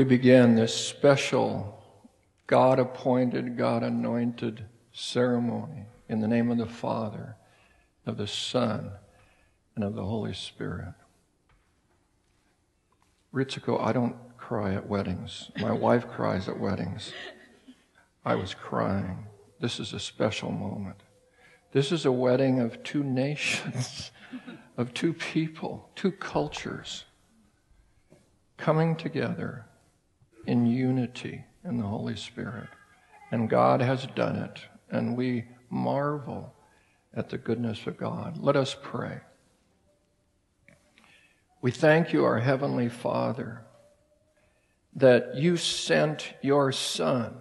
we begin this special God appointed, God anointed ceremony in the name of the Father, of the Son, and of the Holy Spirit. Ritsuko, I don't cry at weddings. My wife cries at weddings. I was crying. This is a special moment. This is a wedding of two nations, of two people, two cultures coming together in unity in the Holy Spirit. And God has done it, and we marvel at the goodness of God. Let us pray. We thank you, our Heavenly Father, that you sent your Son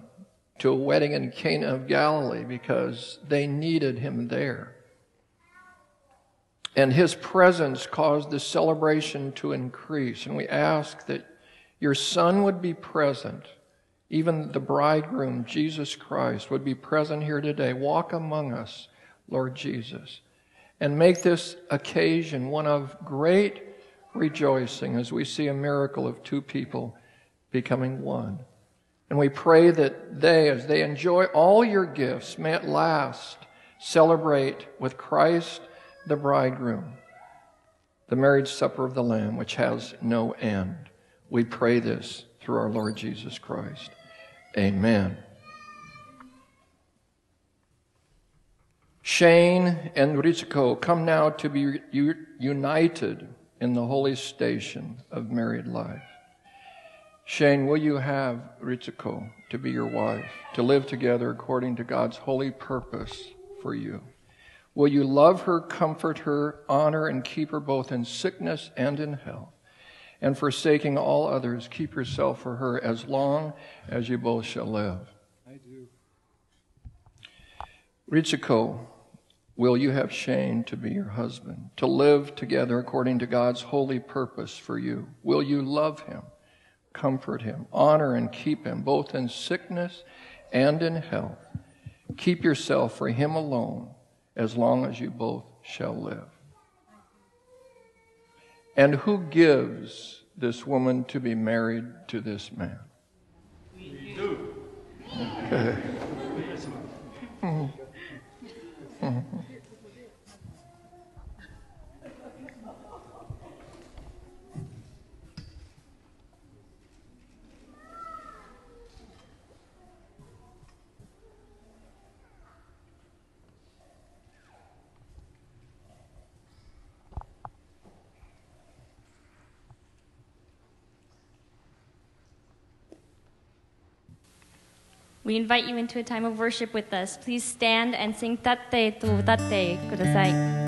to a wedding in Cana of Galilee because they needed him there. And his presence caused the celebration to increase. And we ask that your Son would be present. Even the bridegroom, Jesus Christ, would be present here today. Walk among us, Lord Jesus, and make this occasion one of great rejoicing as we see a miracle of two people becoming one. And we pray that they, as they enjoy all your gifts, may at last celebrate with Christ the bridegroom the marriage supper of the Lamb, which has no end. We pray this through our Lord Jesus Christ. Amen. Shane and Ritsuko come now to be united in the holy station of married life. Shane, will you have Ritsuko to be your wife, to live together according to God's holy purpose for you? Will you love her, comfort her, honor, and keep her both in sickness and in health? And forsaking all others, keep yourself for her as long as you both shall live. I do. Ritsuko, will you have Shane to be your husband, to live together according to God's holy purpose for you? Will you love him, comfort him, honor and keep him, both in sickness and in health? Keep yourself for him alone as long as you both shall live. And who gives this woman to be married to this man? We do. Okay. Mm-hmm. Mm-hmm. We invite you into a time of worship with us. Please stand and sing Tate to Tate kudasai.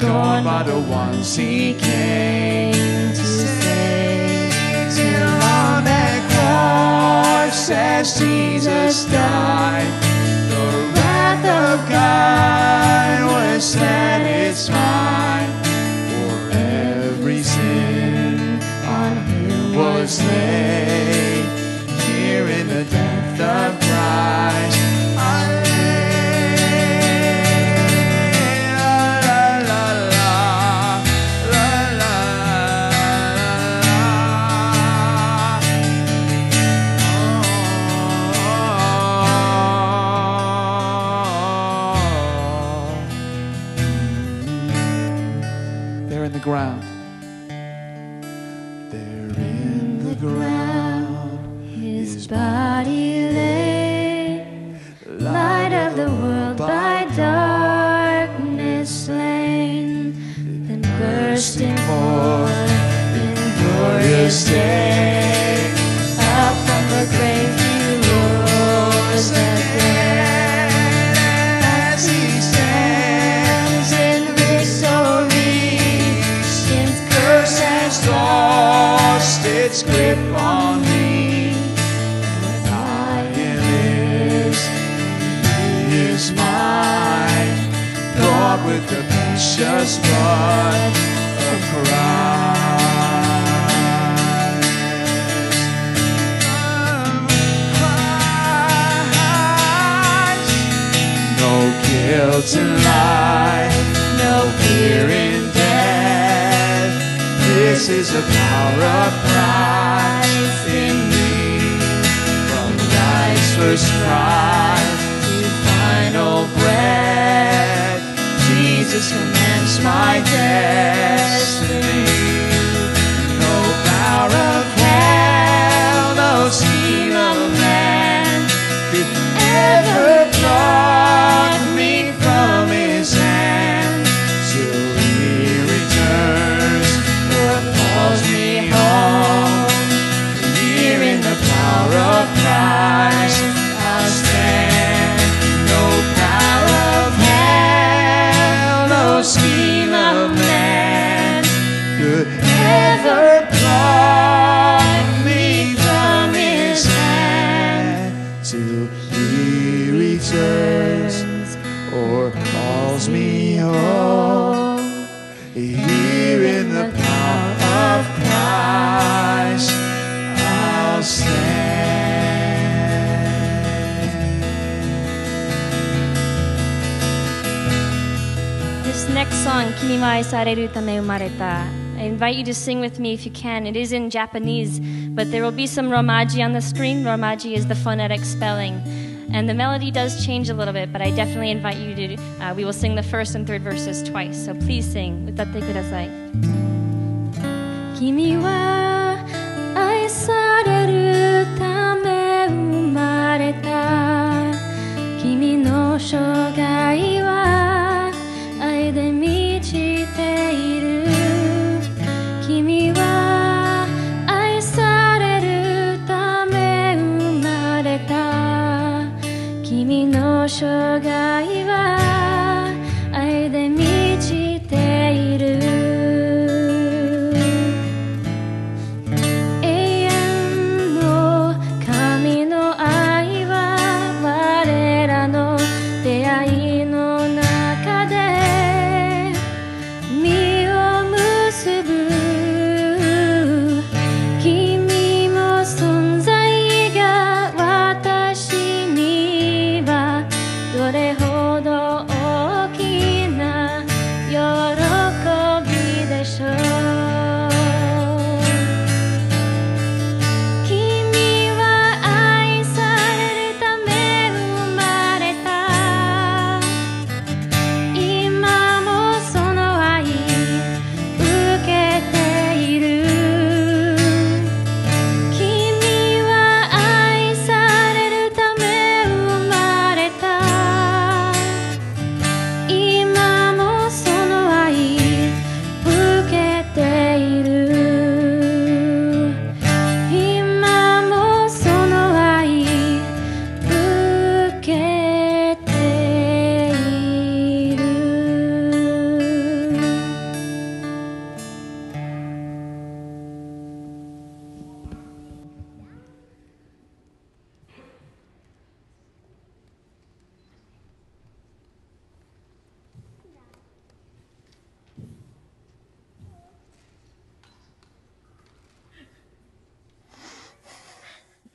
Torn by the ones he came to save. Till on that cross, as Jesus died, the wrath of God was satisfied for every sin on him was laid guilt in no fear in death. This is the power of Christ in me. From life's first cry to final breath, Jesus commands my destiny. No power of hell, no scheme of man could ever I invite you to sing with me if you can. It is in Japanese, but there will be some romaji on the screen. Romaji is the phonetic spelling. And the melody does change a little bit, but I definitely invite you to. Uh, we will sing the first and third verses twice. So please sing. 歌ってください。君は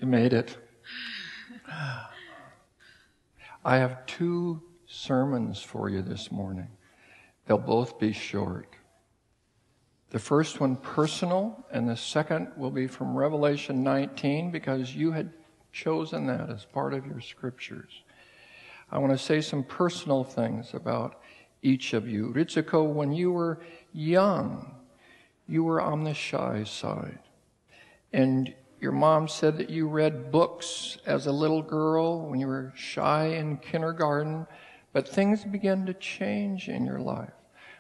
You made it. I have two sermons for you this morning. They'll both be short. The first one personal, and the second will be from Revelation 19 because you had chosen that as part of your scriptures. I want to say some personal things about each of you. Ritsuko, when you were young, you were on the shy side. And your mom said that you read books as a little girl when you were shy in kindergarten, but things began to change in your life.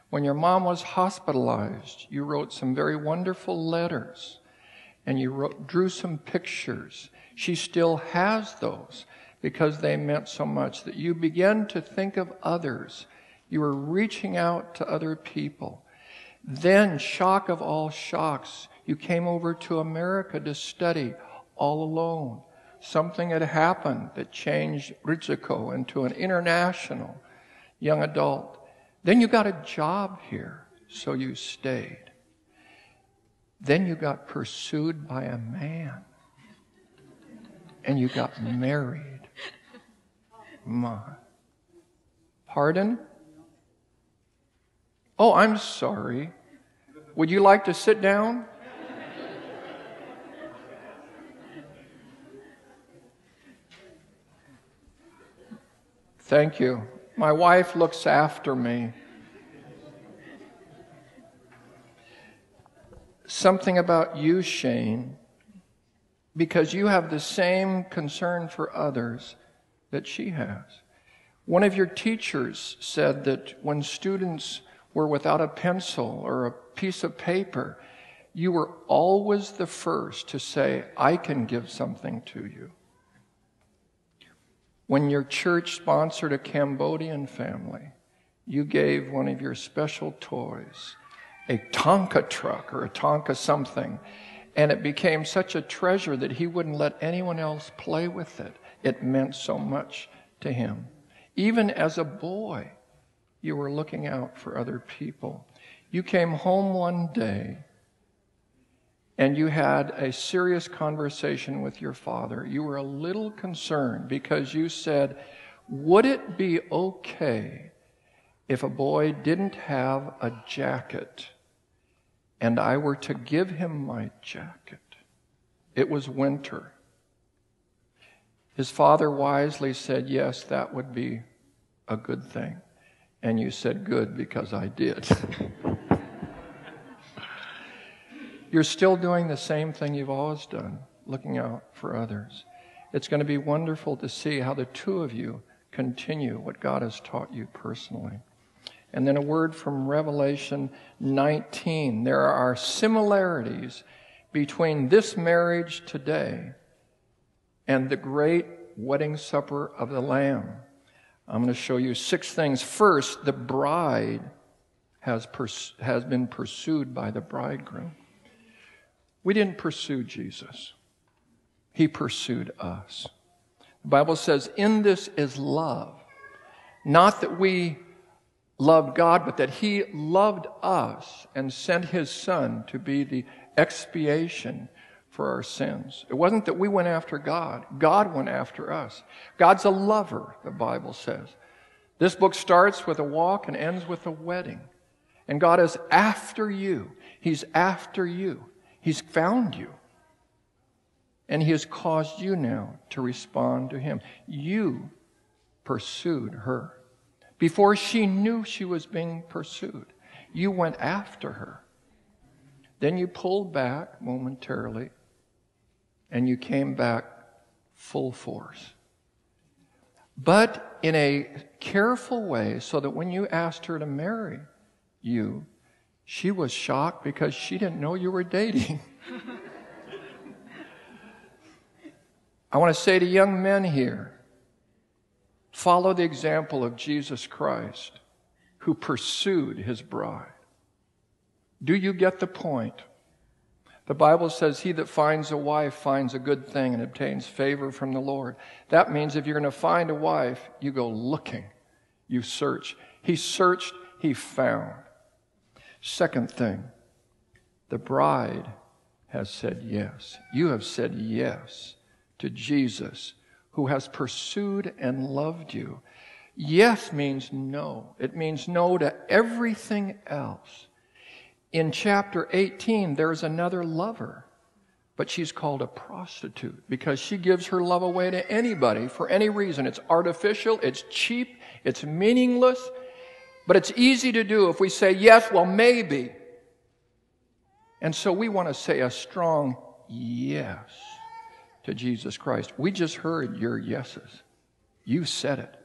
When your mom was hospitalized, you wrote some very wonderful letters and you wrote, drew some pictures. She still has those because they meant so much that you began to think of others. You were reaching out to other people. Then, shock of all shocks, you came over to America to study all alone. Something had happened that changed Ritsuko into an international young adult. Then you got a job here, so you stayed. Then you got pursued by a man. And you got married. My. Pardon? Oh, I'm sorry. Would you like to sit down? Thank you. My wife looks after me. Something about you, Shane, because you have the same concern for others that she has. One of your teachers said that when students were without a pencil or a piece of paper, you were always the first to say, I can give something to you. When your church sponsored a Cambodian family, you gave one of your special toys, a Tonka truck or a Tonka something, and it became such a treasure that he wouldn't let anyone else play with it. It meant so much to him. Even as a boy, you were looking out for other people. You came home one day and you had a serious conversation with your father, you were a little concerned because you said, Would it be okay if a boy didn't have a jacket and I were to give him my jacket? It was winter. His father wisely said, Yes, that would be a good thing. And you said, Good, because I did. You're still doing the same thing you've always done, looking out for others. It's going to be wonderful to see how the two of you continue what God has taught you personally. And then a word from Revelation 19. There are similarities between this marriage today and the great wedding supper of the Lamb. I'm going to show you six things. First, the bride has, pers- has been pursued by the bridegroom. We didn't pursue Jesus, He pursued us. The Bible says, In this is love. Not that we loved God, but that He loved us and sent His Son to be the expiation for our sins. It wasn't that we went after God, God went after us. God's a lover, the Bible says. This book starts with a walk and ends with a wedding. And God is after you. He's after you. He's found you. And He has caused you now to respond to Him. You pursued her. Before she knew she was being pursued, you went after her. Then you pulled back momentarily and you came back full force. But in a careful way, so that when you asked her to marry you, she was shocked because she didn't know you were dating. I want to say to young men here follow the example of Jesus Christ who pursued his bride. Do you get the point? The Bible says, He that finds a wife finds a good thing and obtains favor from the Lord. That means if you're going to find a wife, you go looking, you search. He searched, he found. Second thing, the bride has said yes. You have said yes to Jesus who has pursued and loved you. Yes means no. It means no to everything else. In chapter 18, there's another lover, but she's called a prostitute because she gives her love away to anybody for any reason. It's artificial, it's cheap, it's meaningless, but it's easy to do if we say, yes, well, maybe. And so we want to say a strong yes to Jesus Christ. We just heard your yeses. You said it.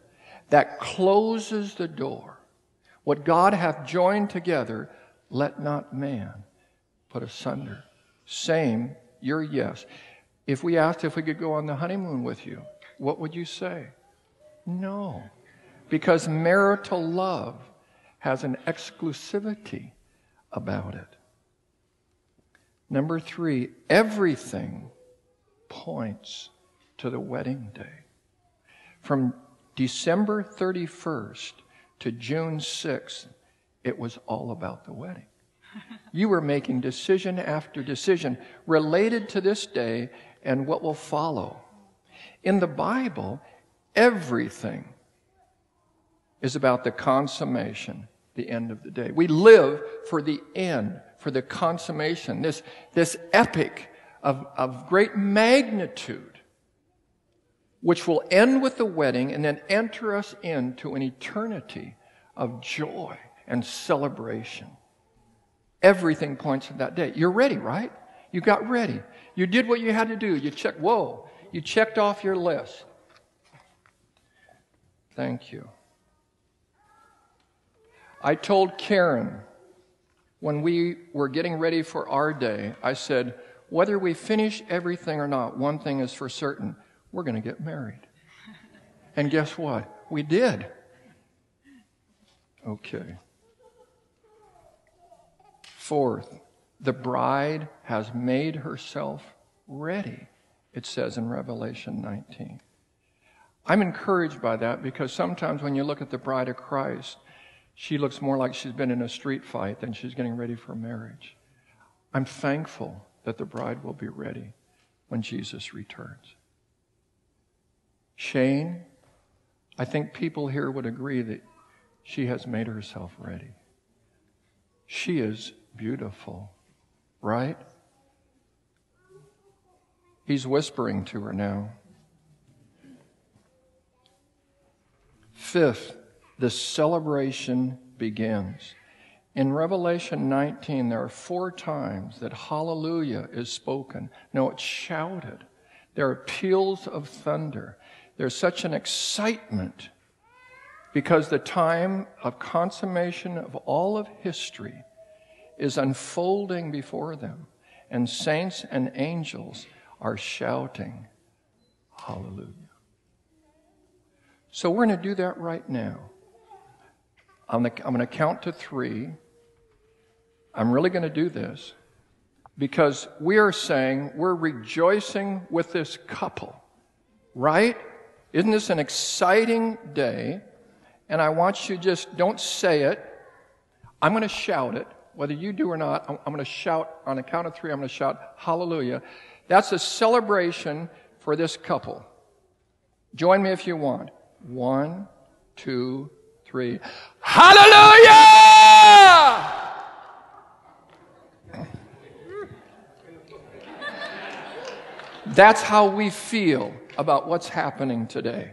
That closes the door. What God hath joined together, let not man put asunder. Same, your yes. If we asked if we could go on the honeymoon with you, what would you say? No. Because marital love has an exclusivity about it. Number three, everything points to the wedding day. From December 31st to June 6th, it was all about the wedding. You were making decision after decision related to this day and what will follow. In the Bible, everything is about the consummation, the end of the day. We live for the end, for the consummation, this, this epic of, of great magnitude, which will end with the wedding and then enter us into an eternity of joy and celebration. Everything points to that day. You're ready, right? You got ready. You did what you had to do. You checked, whoa, you checked off your list. Thank you. I told Karen when we were getting ready for our day, I said, whether we finish everything or not, one thing is for certain we're going to get married. And guess what? We did. Okay. Fourth, the bride has made herself ready, it says in Revelation 19. I'm encouraged by that because sometimes when you look at the bride of Christ, she looks more like she's been in a street fight than she's getting ready for marriage. I'm thankful that the bride will be ready when Jesus returns. Shane, I think people here would agree that she has made herself ready. She is beautiful, right? He's whispering to her now. Fifth, the celebration begins. In Revelation 19, there are four times that hallelujah is spoken. No, it's shouted. There are peals of thunder. There's such an excitement because the time of consummation of all of history is unfolding before them, and saints and angels are shouting, Hallelujah. So we're going to do that right now. I'm going to count to three. I'm really going to do this because we are saying we're rejoicing with this couple, right? Isn't this an exciting day? And I want you just don't say it. I'm going to shout it. Whether you do or not, I'm, going to shout on a count of three, I'm going to shout hallelujah. That's a celebration for this couple. Join me if you want. One, two, three. Hallelujah! That's how we feel about what's happening today.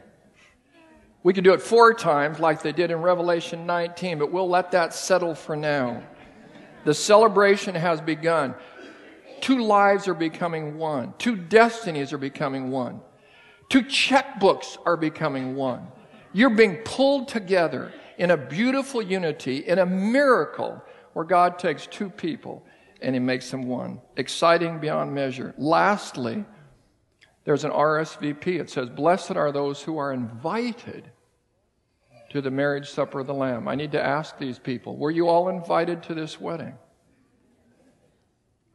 We could do it four times like they did in Revelation 19, but we'll let that settle for now. The celebration has begun. Two lives are becoming one. Two destinies are becoming one. Two checkbooks are becoming one. You're being pulled together in a beautiful unity, in a miracle where God takes two people and he makes them one. Exciting beyond measure. Lastly, there's an RSVP. It says, Blessed are those who are invited to the marriage supper of the Lamb. I need to ask these people, were you all invited to this wedding?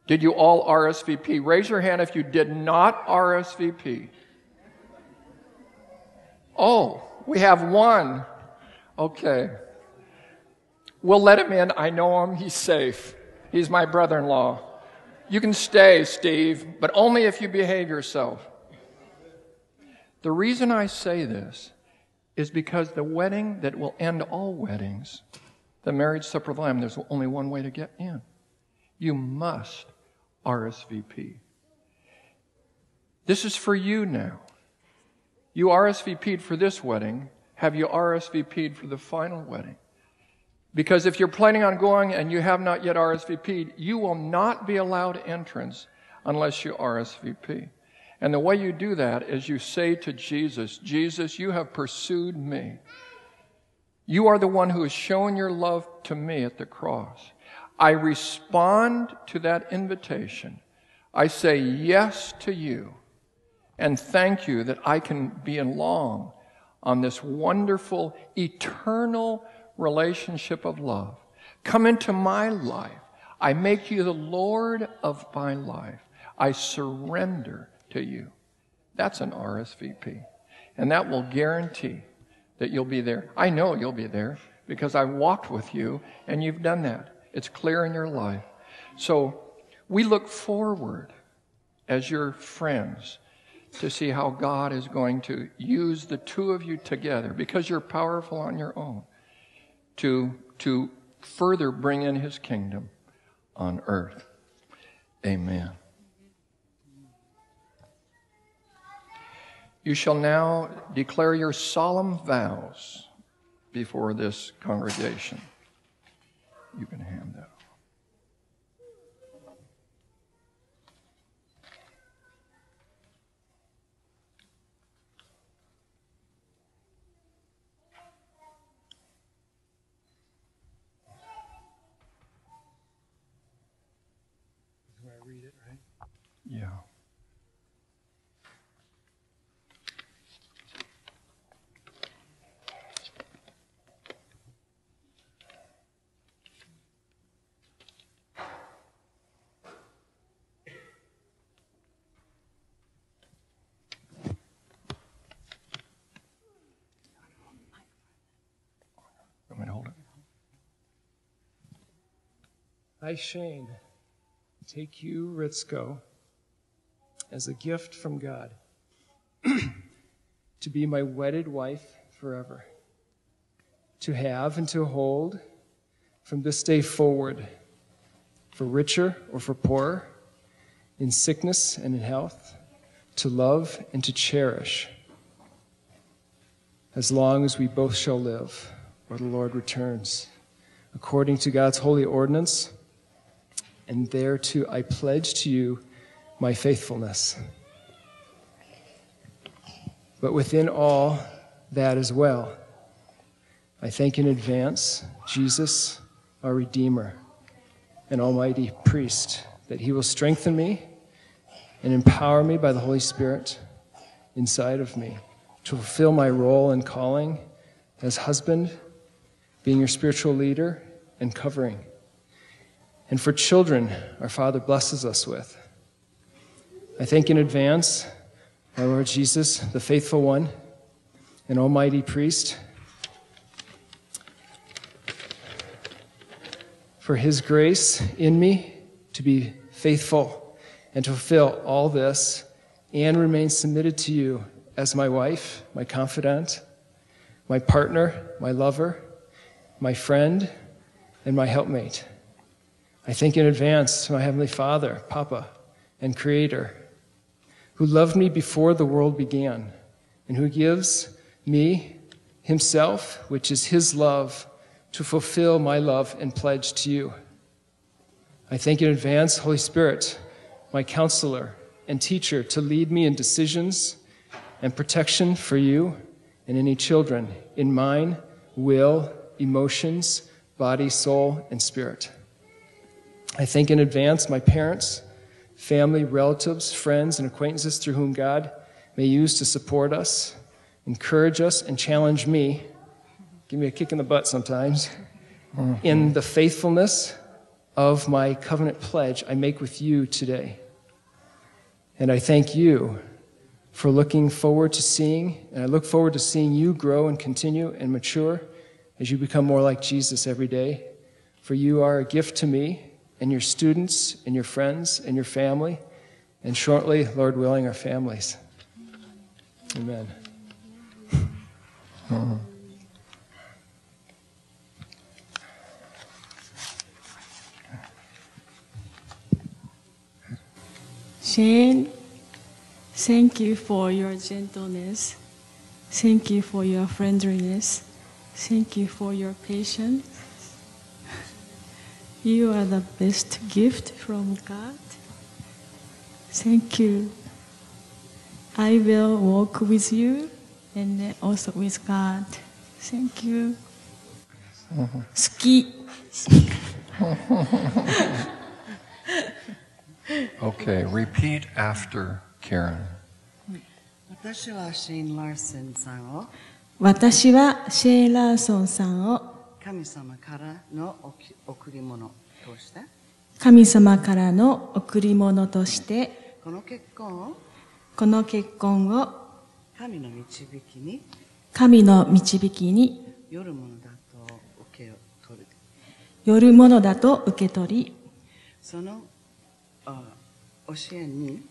Did you all RSVP? Raise your hand if you did not RSVP. Oh, we have one. Okay. We'll let him in. I know him. He's safe. He's my brother in law. You can stay, Steve, but only if you behave yourself. The reason I say this is because the wedding that will end all weddings, the marriage supper of Lamb, there's only one way to get in. You must RSVP. This is for you now. You RSVP'd for this wedding. Have you RSVP'd for the final wedding? Because if you're planning on going and you have not yet RSVP'd, you will not be allowed entrance unless you RSVP. And the way you do that is you say to Jesus, Jesus, you have pursued me. You are the one who has shown your love to me at the cross. I respond to that invitation. I say yes to you and thank you that I can be along on this wonderful, eternal relationship of love. Come into my life. I make you the Lord of my life. I surrender to you. That's an RSVP. And that will guarantee that you'll be there. I know you'll be there because I walked with you and you've done that. It's clear in your life. So we look forward as your friends to see how God is going to use the two of you together because you're powerful on your own to, to further bring in his kingdom on earth. Amen. You shall now declare your solemn vows before this congregation. You can hand that. Yeah. Want me to hold it? I, Shane, take you, Ritsuko, as a gift from God to be my wedded wife forever, to have and to hold from this day forward, for richer or for poorer, in sickness and in health, to love and to cherish, as long as we both shall live or the Lord returns, according to God's holy ordinance and thereto I pledge to you my faithfulness. But within all that as well, I thank in advance Jesus, our Redeemer and Almighty Priest, that He will strengthen me and empower me by the Holy Spirit inside of me to fulfill my role and calling as husband, being your spiritual leader, and covering and for children our Father blesses us with. I thank in advance our Lord Jesus, the faithful one and almighty priest, for his grace in me to be faithful and to fulfill all this and remain submitted to you as my wife, my confidant, my partner, my lover, my friend, and my helpmate. I thank in advance to my Heavenly Father, Papa, and Creator, who loved me before the world began, and who gives me Himself, which is His love, to fulfill my love and pledge to you. I thank in advance, Holy Spirit, my counselor and teacher, to lead me in decisions and protection for you and any children in mind, will, emotions, body, soul, and spirit. I thank in advance my parents, family, relatives, friends, and acquaintances through whom God may use to support us, encourage us, and challenge me. Give me a kick in the butt sometimes. Mm-hmm. In the faithfulness of my covenant pledge I make with you today. And I thank you for looking forward to seeing, and I look forward to seeing you grow and continue and mature as you become more like Jesus every day. For you are a gift to me and your students and your friends and your family, and shortly, Lord willing, our families. Amen. Shane, thank you for your gentleness. Thank you for your friendliness. Thank you for your patience. You are the best gift from God. Thank you. I will walk with you and also with God. Thank you. 好き。 Okay, repeat after Karen. 私はシェイン・ラーセンさんを私はシェイ・ラーソンさんを 神様からの贈り物として？神様からの贈り物としてこの結婚をこの結婚を神の導きに神の導きによるものだと受け取る。よるものだと受け取りそのあ教えに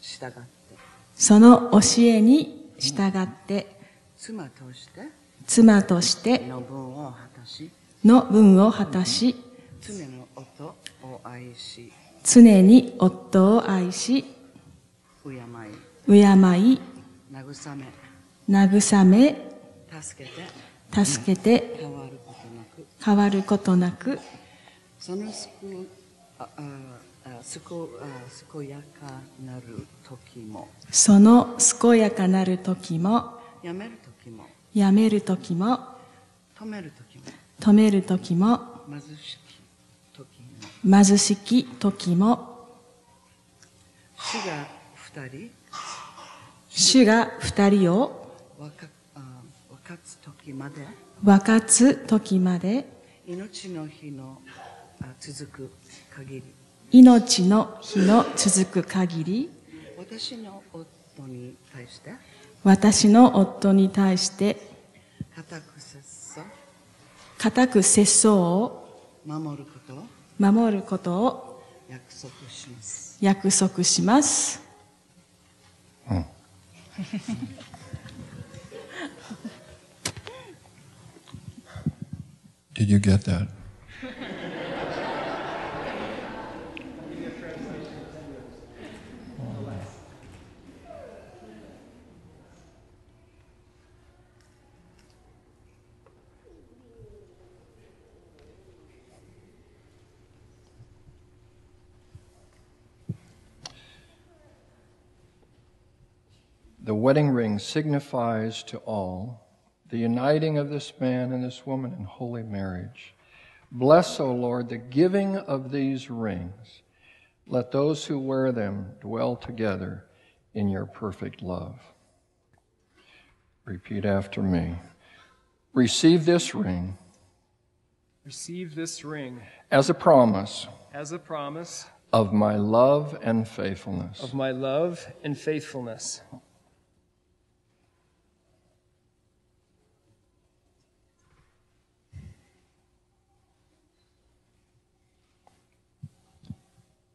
従って。その教えに従って。妻として？妻としての分を果たし常に夫を愛し敬い慰め慰め助けて助けて変わることなくその健やかなる時もその健やかなる時もやめる時もやめる時も止める時も止める時も貧しき時も貧しき時も主が二人主が二人を分かつ時まで分かつ時まで命の日のあ続く限り。命の日の続く限り私の夫に対して私の夫に対して固く切操を守ることを守ることを約束します約束します。Did you get that? Wedding ring signifies to all the uniting of this man and this woman in holy marriage. Bless, O Lord, the giving of these rings. Let those who wear them dwell together in your perfect love. Repeat after me. Receive this ring Receive this ring as a promise as a promise of my love and faithfulness. of my love and faithfulness.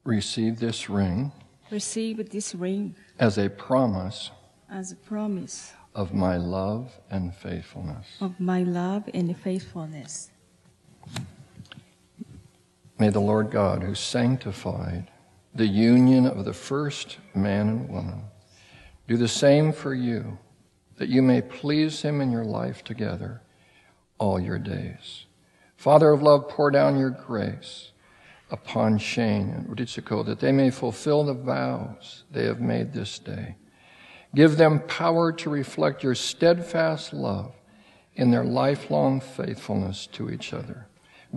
Receive this ring Receive this ring as a promise as a promise of my love and faithfulness. of my love and faithfulness. May the Lord God, who sanctified the union of the first man and woman, do the same for you, that you may please him in your life together all your days. Father of love, pour down your grace upon Shane and Ritsuko, that they may fulfill the vows they have made this day. Give them power to reflect your steadfast love in their lifelong faithfulness to each other.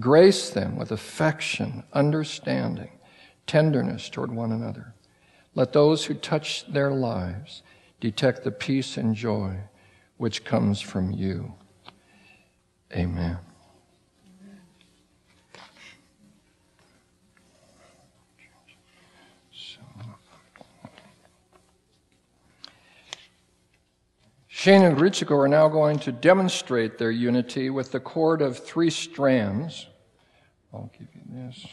Grace them with affection, understanding, tenderness toward one another. Let those who touch their lives detect the peace and joy which comes from you. Amen. Shane and Ritsuko are now going to demonstrate their unity with the cord of three strands. I'll give you this.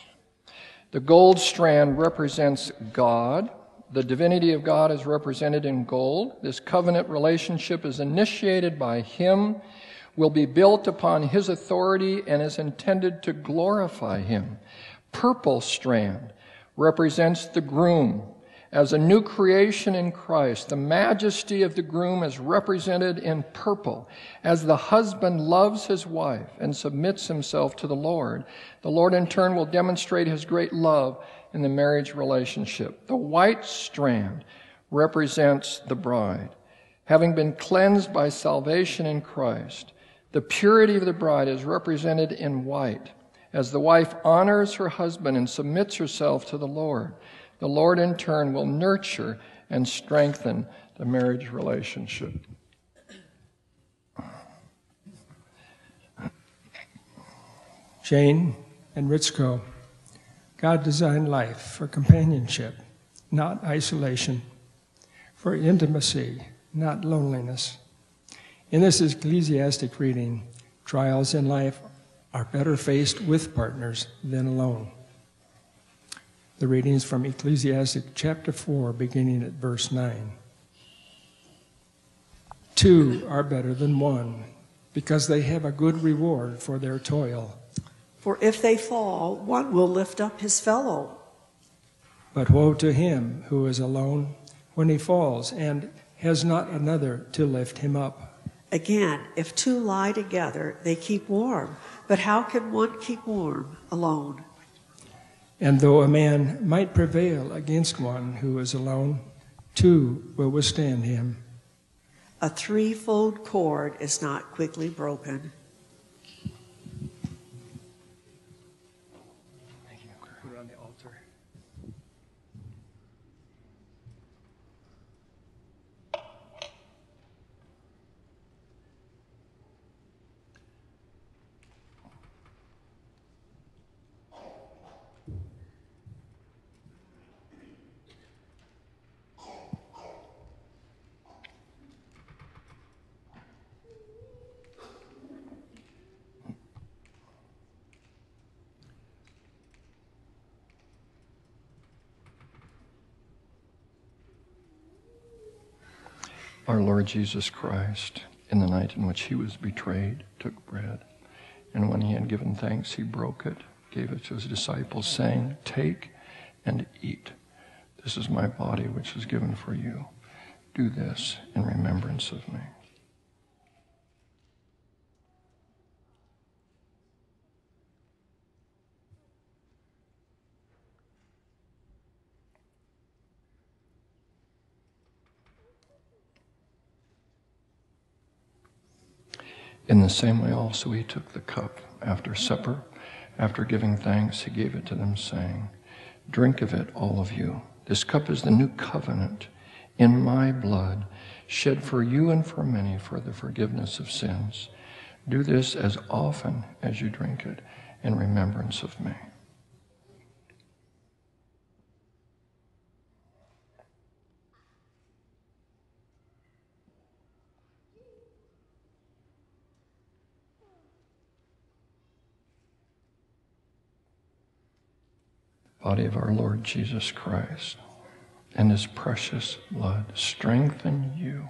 The gold strand represents God, The divinity of God is represented in gold. This covenant relationship is initiated by Him, will be built upon His authority, and is intended to glorify Him. Purple strand represents the groom. As a new creation in Christ, the majesty of the groom is represented in purple. As the husband loves his wife and submits himself to the Lord, the Lord in turn will demonstrate his great love in the marriage relationship. The white strand represents the bride. Having been cleansed by salvation in Christ, the purity of the bride is represented in white. As the wife honors her husband and submits herself to the Lord, the Lord in turn will nurture and strengthen the marriage relationship. Shane and Ritsuko, God designed life for companionship, not isolation, for intimacy, not loneliness. In this Ecclesiastes reading, trials in life are better faced with partners than alone. The reading is from Ecclesiastes chapter 4, beginning at verse 9. Two are better than one because they have a good reward for their toil. For if they fall, one will lift up his fellow. But woe to him who is alone when he falls and has not another to lift him up. Again, if two lie together, they keep warm. But how can one keep warm alone? And though a man might prevail against one who is alone, two will withstand him. A threefold cord is not quickly broken. Our Lord Jesus Christ, in the night in which he was betrayed, took bread, and when he had given thanks, he broke it, gave it to his disciples, saying, Take and eat. This is my body, which is given for you. Do this in remembrance of me. In the same way, also, he took the cup after supper. After giving thanks, he gave it to them, saying, Drink of it, all of you. This cup is the new covenant in my blood, shed for you and for many for the forgiveness of sins. Do this as often as you drink it in remembrance of me. Body of our Lord Jesus Christ and his precious blood strengthen you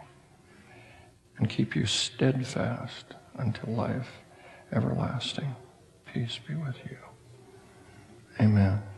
and keep you steadfast until life everlasting. Peace be with you. Amen.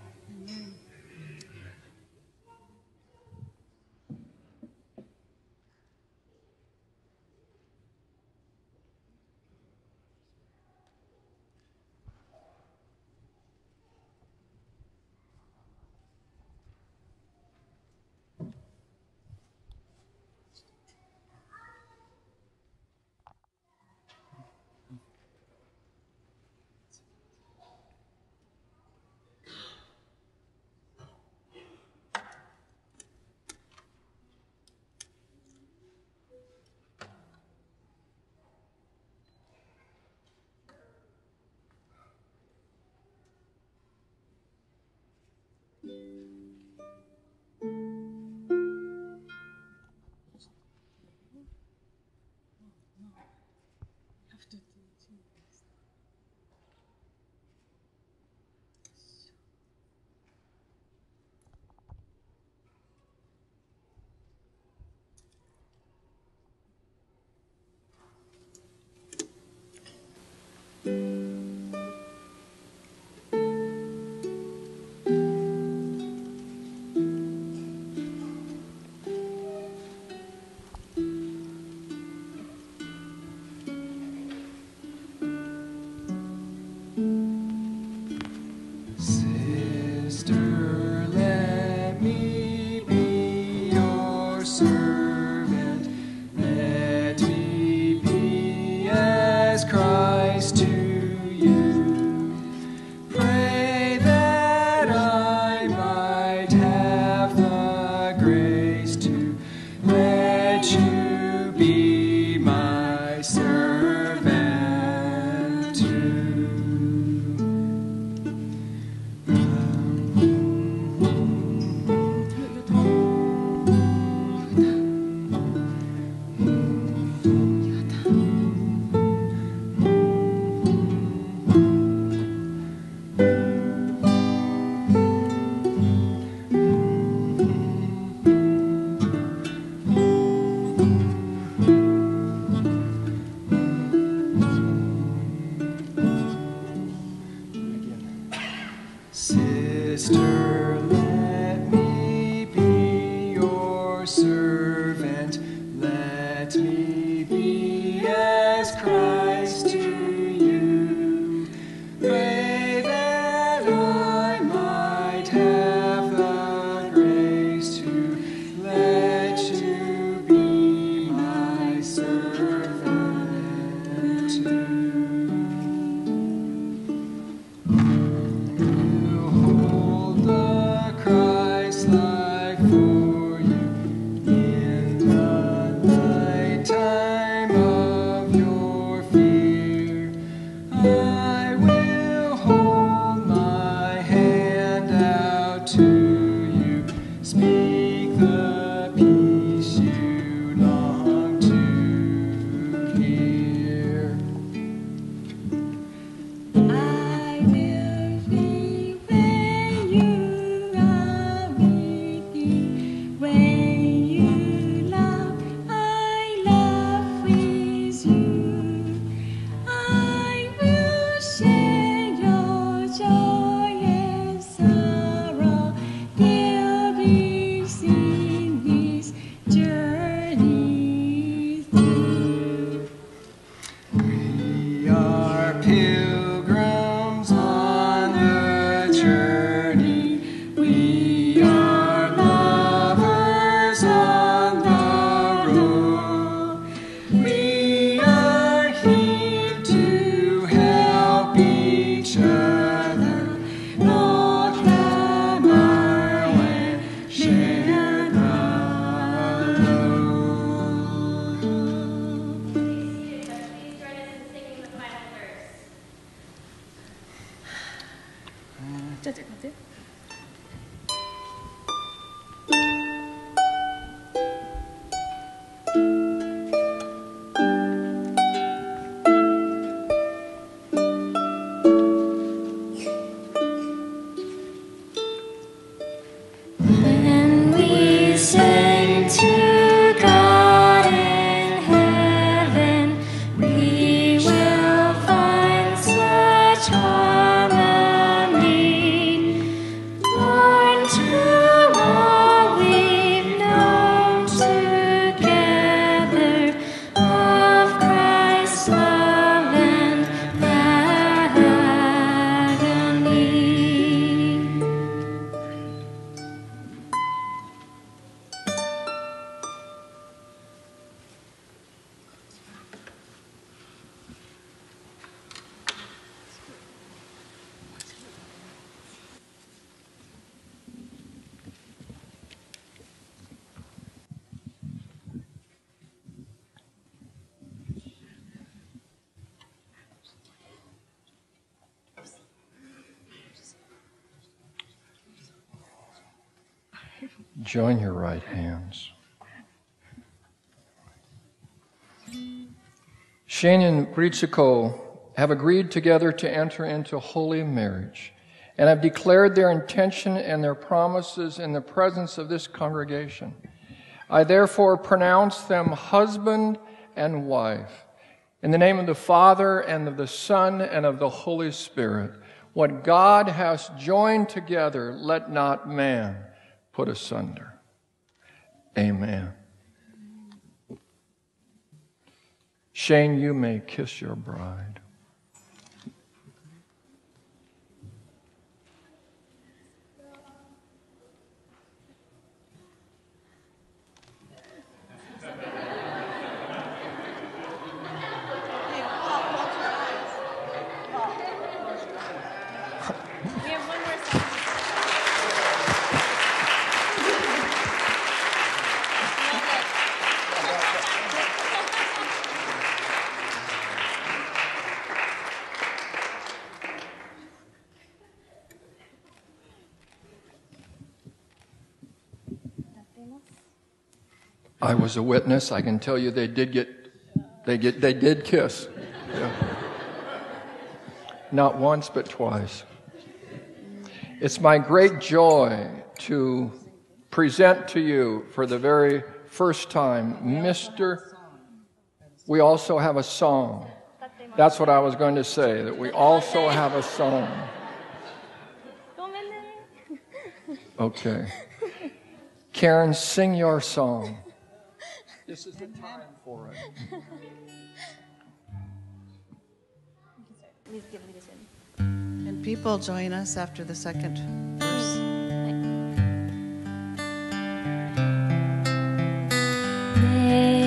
Join your right hands. Shane and Ritsuko have agreed together to enter into holy marriage and have declared their intention and their promises in the presence of this congregation. I therefore pronounce them husband and wife. In the name of the Father and of the Son and of the Holy Spirit, what God has joined together, let not man put asunder. Amen. Shane, you may kiss your bride. I was a witness. I can tell you they did get, they get, they did kiss. Yeah. Not once, but twice. It's my great joy to present to you for the very first time, Mr. We also have a song. That's what I was going to say, that we also have a song. Okay. Karen, sing your song. This is the time for it. And people join us after the second verse. May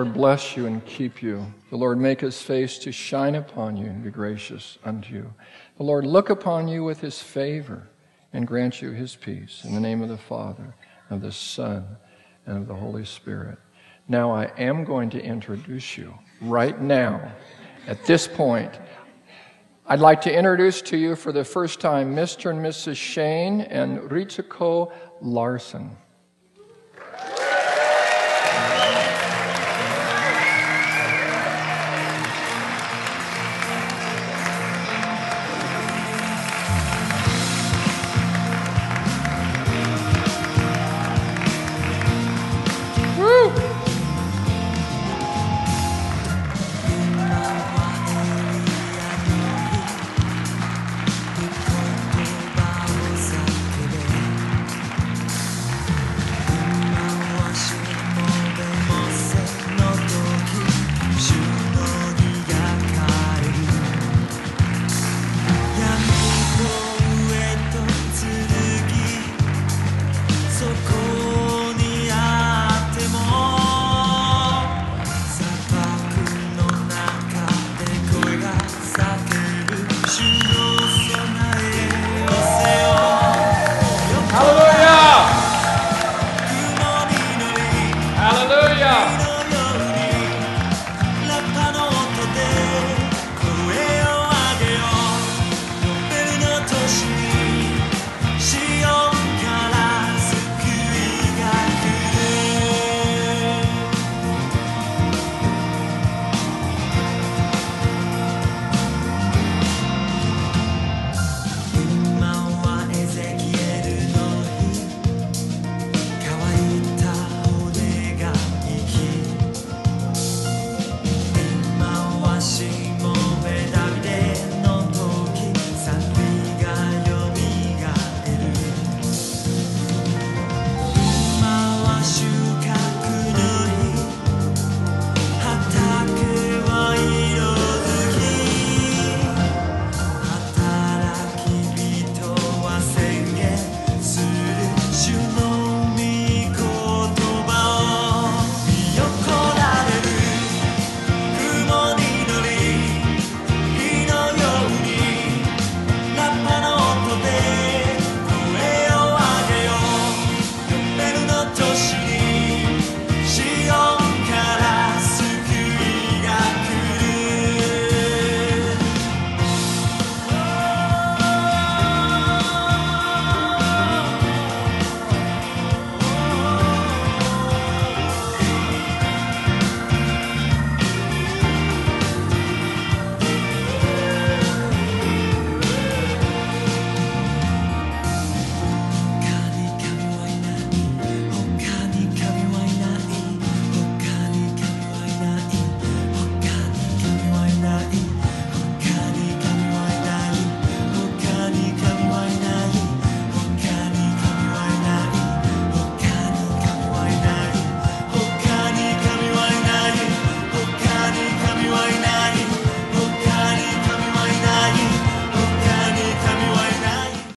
Lord bless you and keep you. The Lord make his face to shine upon you and be gracious unto you. The Lord look upon you with his favor and grant you his peace. In the name of the Father, of the Son, and of the Holy Spirit. Now I am going to introduce you right now, at this point. I'd like to introduce to you for the first time Mr. and Mrs. Shane and Ritsuko Larson.